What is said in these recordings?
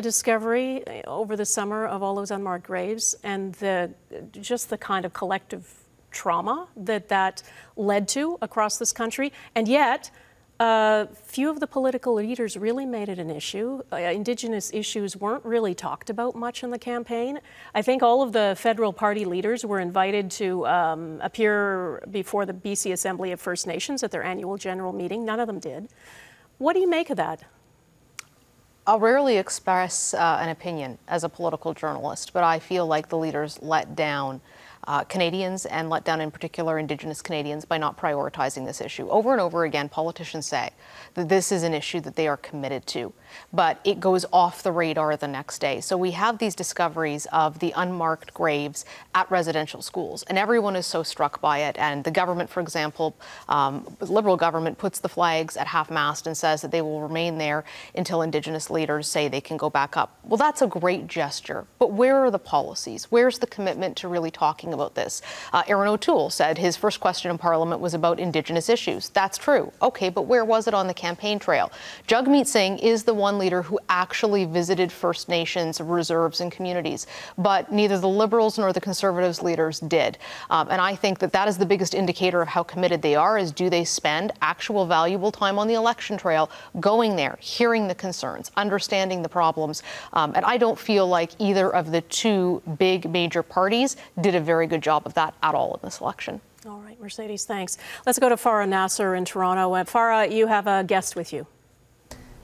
Canada discovery uh, over the summer of all those unmarked graves and the just the kind of collective trauma that that led to across this country. And yet, uh, few of the political leaders really made it an issue. Uh, Indigenous issues weren't really talked about much in the campaign. I think all of the federal party leaders were invited to um, appear before the BC Assembly of First Nations at their annual general meeting. None of them did. What do you make of that? I'll rarely express uh, an opinion as a political journalist, but I feel like the leaders let down uh, Canadians and let down in particular Indigenous Canadians by not prioritizing this issue. Over and over again, politicians say that this is an issue that they are committed to, but it goes off the radar the next day. So we have these discoveries of the unmarked graves at residential schools, and everyone is so struck by it. And the government, for example, um, Liberal government puts the flags at half mast and says that they will remain there until Indigenous leaders say they can go back up. Well, that's a great gesture, but where are the policies? Where's the commitment to really talking talking about this. Uh, Erin O'Toole said his first question in Parliament was about Indigenous issues. That's true. Okay, but where was it on the campaign trail? Jagmeet Singh is the one leader who actually visited First Nations reserves and communities, but neither the Liberals nor the Conservatives leaders did. Um, and I think that that is the biggest indicator of how committed they are is do they spend actual valuable time on the election trail going there, hearing the concerns, understanding the problems. Um, and I don't feel like either of the two big major parties did a very very good job of that at all in this election. All right, Mercedes, thanks. Let's go to Farah Nasser in Toronto. Farah, you have a guest with you.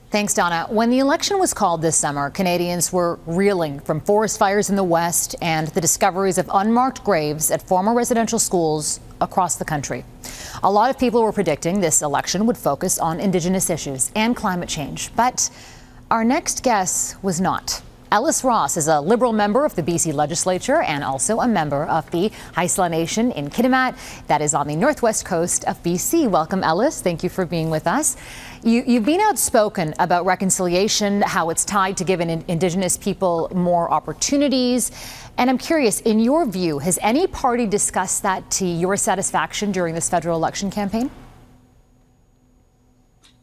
Thanks, Donna. When the election was called this summer, Canadians were reeling from forest fires in the West and the discoveries of unmarked graves at former residential schools across the country. A lot of people were predicting this election would focus on Indigenous issues and climate change, but our next guest was not. Ellis Ross is a Liberal member of the BC legislature and also a member of the Haisla Nation in Kitimat, that is on the northwest coast of BC. Welcome, Ellis. Thank you for being with us. You, have been outspoken about reconciliation, how it's tied to giving Indigenous people more opportunities. And I'm curious, in your view, has any party discussed that to your satisfaction during this federal election campaign?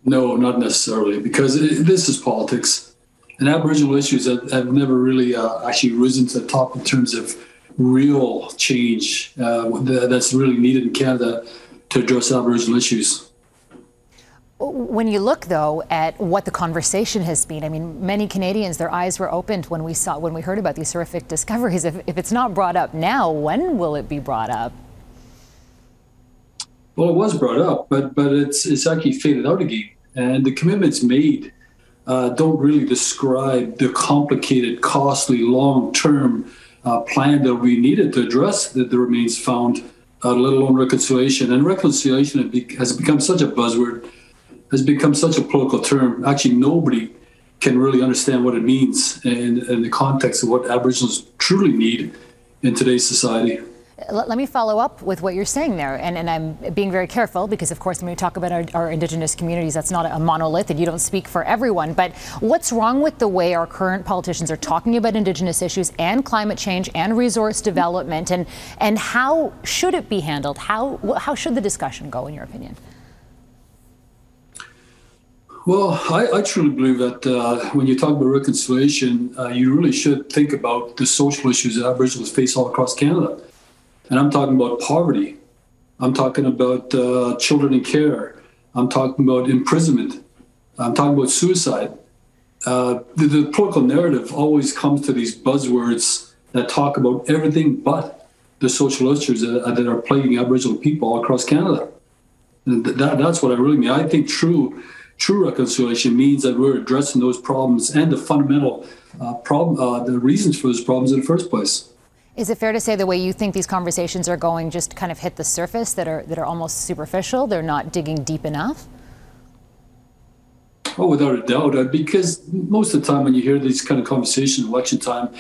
No, not necessarily, because this is politics and Aboriginal issues have, have never really uh, actually risen to the top in terms of real change uh, that's really needed in Canada to address Aboriginal issues. When you look, though, at what the conversation has been, I mean, many Canadians, their eyes were opened when we saw, when we heard about these horrific discoveries. If, if it's not brought up now, when will it be brought up? Well, it was brought up, but but it's it's actually faded out again, and the commitments made uh, don't really describe the complicated, costly, long-term uh, plan that we needed to address the, the remains found, uh, let alone reconciliation. And reconciliation has become such a buzzword, has become such a political term. Actually, nobody can really understand what it means in, in the context of what Aboriginals truly need in today's society. Let, me follow up with what you're saying there. And, and I'm being very careful because, of course, when we talk about our, our, Indigenous communities, that's not a monolith and you don't speak for everyone. But what's wrong with the way our current politicians are talking about Indigenous issues and climate change and resource development? And, and how should it be handled? How, how should the discussion go, in your opinion? Well, I, I, truly believe that uh, when you talk about reconciliation, uh, you really should think about the social issues that Aboriginals face all across Canada. And I'm talking about poverty. I'm talking about uh, children in care. I'm talking about imprisonment. I'm talking about suicide. Uh, the, the, political narrative always comes to these buzzwords that talk about everything but the social issues that, that are plaguing Aboriginal people all across Canada. And that, that's what I really mean. I think true true reconciliation means that we're addressing those problems and the fundamental uh, problem, uh, the reasons for those problems in the first place. Is it fair to say the way you think these conversations are going just kind of hit the surface that are that are almost superficial? They're not digging deep enough? Oh, without a doubt. Uh, because most of the time when you hear these kind of conversations, election time,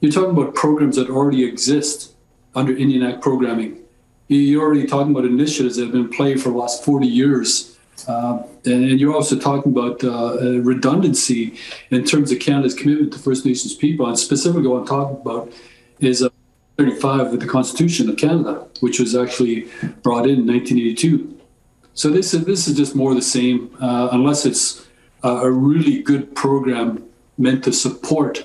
you're talking about programs that already exist under Indian Act programming. You're already talking about initiatives that have been in play for the last 40 years. Uh, and, you're also talking about uh, redundancy in terms of Canada's commitment to First Nations people. And specifically, I'm talking about is uh, 35 of the Constitution of Canada, which was actually brought in 1982. So this is this is just more the same, uh, unless it's uh, a really good program meant to support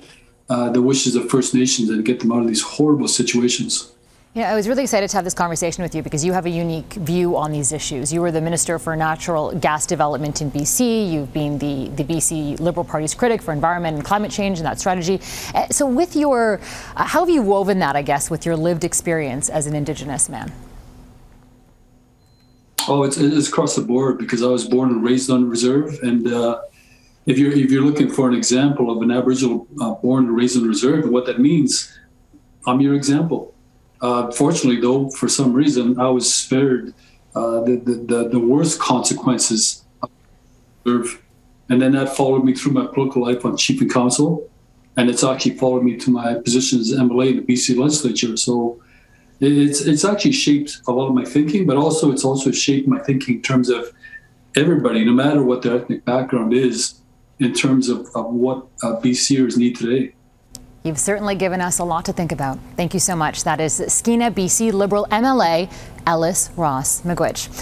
uh, the wishes of First Nations and get them out of these horrible situations. Yeah, I was really excited to have this conversation with you because you have a unique view on these issues. You were the Minister for Natural Gas Development in BC. You've been the, the BC Liberal Party's critic for environment and climate change and that strategy. Uh, so, with your, uh, how have you woven that, I guess, with your lived experience as an Indigenous man? Oh, it's, it's across the board because I was born and raised on reserve, and uh, if you're if you're looking for an example of an Aboriginal uh, born and raised on reserve and what that means, I'm your example. Uh, fortunately, though, for some reason, I was spared uh, the, the, the the worst consequences and then that followed me through my political life on chief and council, and it's actually followed me to my position as MLA in the BC legislature. So it's it's actually shaped a lot of my thinking, but also it's also shaped my thinking in terms of everybody, no matter what their ethnic background is, in terms of, of what uh, BCers need today. You've certainly given us a lot to think about. Thank you so much. That is Skeena BC Liberal MLA Ellis Ross Miigwech.